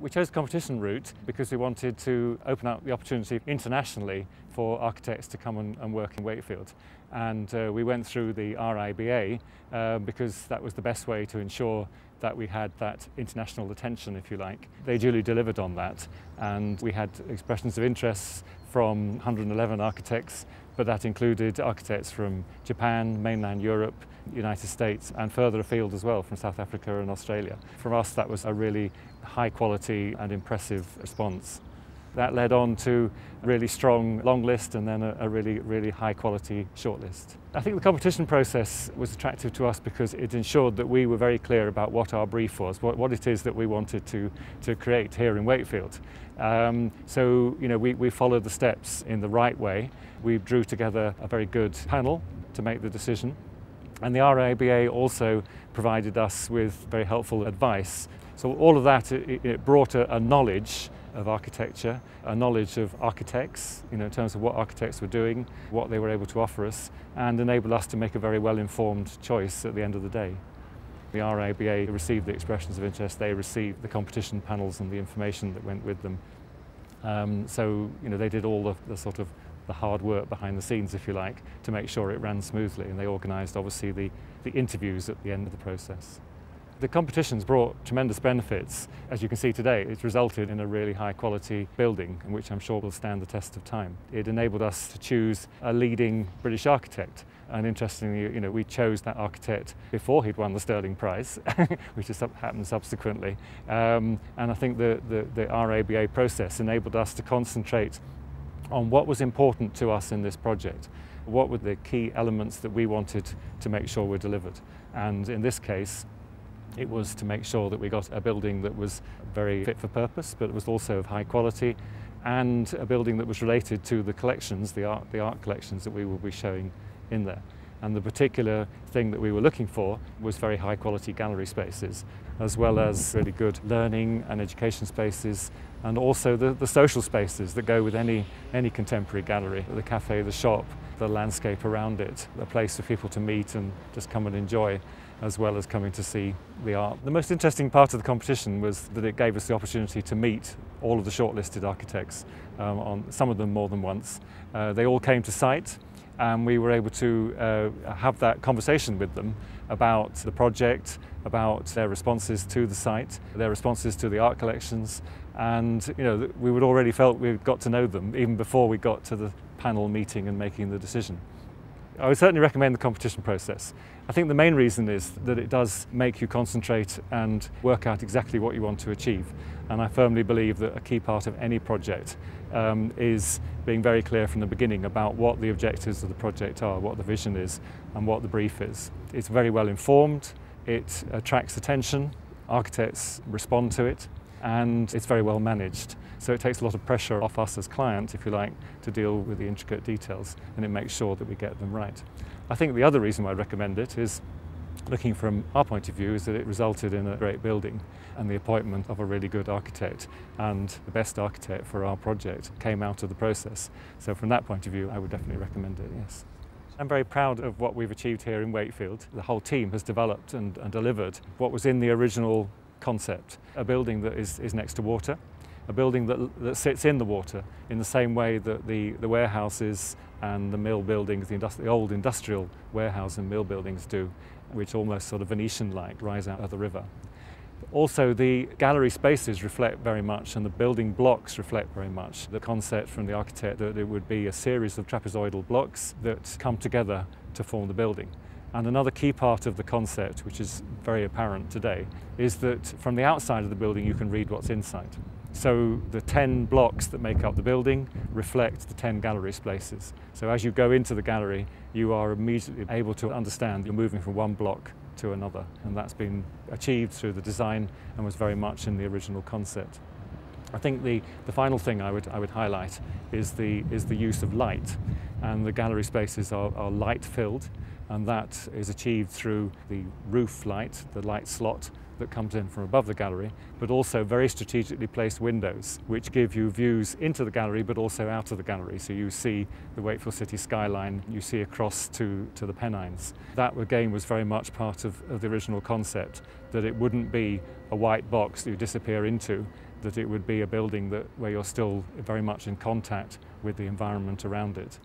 We chose the competition route because we wanted to open up the opportunity internationally for architects to come and, and work in Wakefield. And uh, we went through the RIBA uh, because that was the best way to ensure that we had that international attention, if you like. They duly delivered on that, and we had expressions of interest from 111 architects, but that included architects from Japan, mainland Europe, United States, and further afield as well, from South Africa and Australia. For us, that was a really high quality and impressive response. That led on to a really strong long list and then a, a, really, really high quality short list. I think the competition process was attractive to us because it ensured that we were very clear about what our brief was, what, what it is that we wanted to, to create here in Wakefield. Um, so, you know, we, we followed the steps in the right way. We drew together a very good panel to make the decision. And the RIBA also provided us with very helpful advice. So all of that, it, it brought a, a knowledge of architecture, a knowledge of architects, you know, in terms of what architects were doing, what they were able to offer us, and enable us to make a very well-informed choice at the end of the day. The RIBA received the expressions of interest, they received the competition panels and the information that went with them. Um, so, you know, they did all the, the sort of the hard work behind the scenes, if you like, to make sure it ran smoothly, and they organised, obviously, the, the interviews at the end of the process. The competition's brought tremendous benefits. As you can see today, it's resulted in a really high quality building, which I'm sure will stand the test of time. It enabled us to choose a leading British architect. And interestingly, you know, we chose that architect before he'd won the Stirling Prize, which has happened subsequently. Um, and I think the, the, the RIBA process enabled us to concentrate on what was important to us in this project. What were the key elements that we wanted to make sure were delivered? And in this case, it was to make sure that we got a building that was very fit for purpose, but was also of high quality, and a building that was related to the collections, the art, the art collections that we will be showing in there. And the particular thing that we were looking for was very high quality gallery spaces, as well as really good learning and education spaces, and also the, the social spaces that go with any, any contemporary gallery, the cafe, the shop, the landscape around it, a place for people to meet and just come and enjoy as well as coming to see the art. The most interesting part of the competition was that it gave us the opportunity to meet all of the shortlisted architects, um, on some of them more than once. Uh, they all came to site and we were able to uh, have that conversation with them about the project, about their responses to the site, their responses to the art collections, and you know we would already felt we got to know them even before we got to the panel meeting and making the decision. I would certainly recommend the competition process. I think the main reason is that it does make you concentrate and work out exactly what you want to achieve. And I firmly believe that a key part of any project um, is being very clear from the beginning about what the objectives of the project are, what the vision is, and what the brief is. It's very well informed, it attracts attention, architects respond to it, and it's very well managed. So it takes a lot of pressure off us as clients, if you like, to deal with the intricate details and it makes sure that we get them right. I think the other reason why I recommend it is looking from our point of view is that it resulted in a great building and the appointment of a really good architect and the best architect for our project came out of the process. So from that point of view, I would definitely recommend it, yes. I'm very proud of what we've achieved here in Wakefield. The whole team has developed and, and delivered what was in the original concept, a building that is, is next to water, a building that, that sits in the water in the same way that the, the warehouses and the mill buildings, the, the old industrial warehouse and mill buildings do, which almost sort of Venetian-like rise out of the river. Also, the gallery spaces reflect very much and the building blocks reflect very much the concept from the architect that it would be a series of trapezoidal blocks that come together to form the building. And another key part of the concept, which is very apparent today, is that from the outside of the building you can read what's inside. So the 10 blocks that make up the building reflect the 10 gallery spaces. So as you go into the gallery, you are immediately able to understand you're moving from one block to another. And that's been achieved through the design and was very much in the original concept. I think the, the final thing I would, I would highlight is the, is the use of light. And the gallery spaces are, are light filled and that is achieved through the roof light, the light slot that comes in from above the gallery, but also very strategically placed windows, which give you views into the gallery, but also out of the gallery. So you see the Wakefield City skyline, you see across to, to the Pennines. That again was very much part of, of the original concept, that it wouldn't be a white box that you disappear into, that it would be a building that, where you're still very much in contact with the environment around it.